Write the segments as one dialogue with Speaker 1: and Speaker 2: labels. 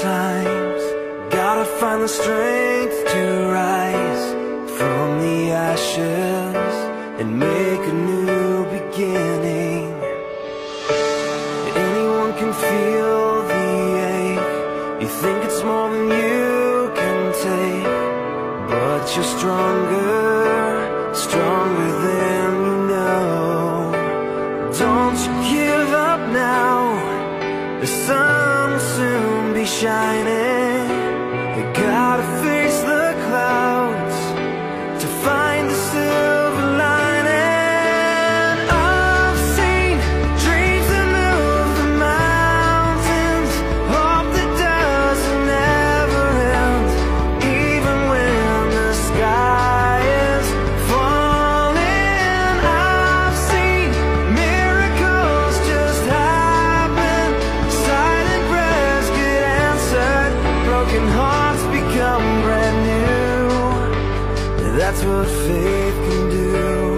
Speaker 1: times. Gotta find the strength to rise From the ashes And make a new beginning. Anyone can feel the ache. You think it's more than you can take But you're stronger Stronger than you know. Don't you give up now. The sun shining. that's what faith can do.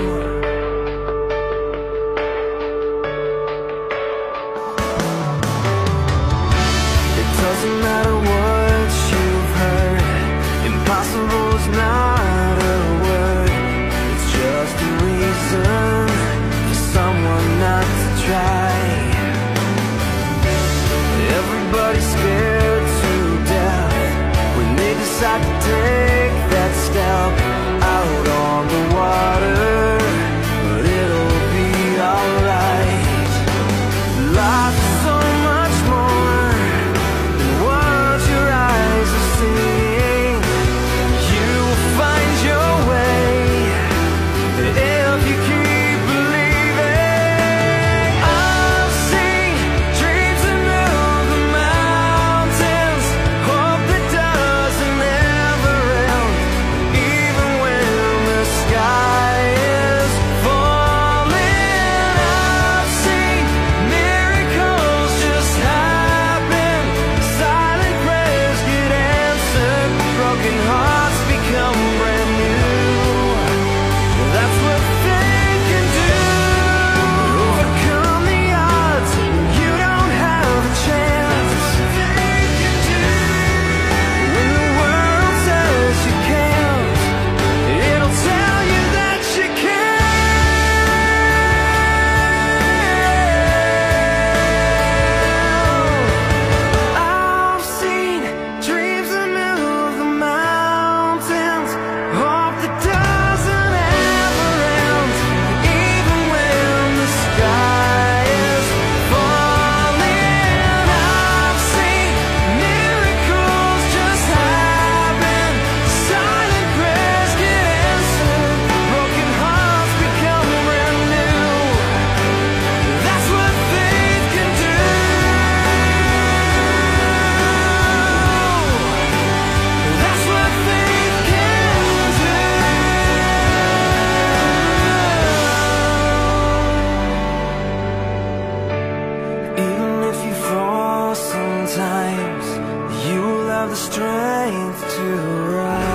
Speaker 1: times you will have the strength to rise.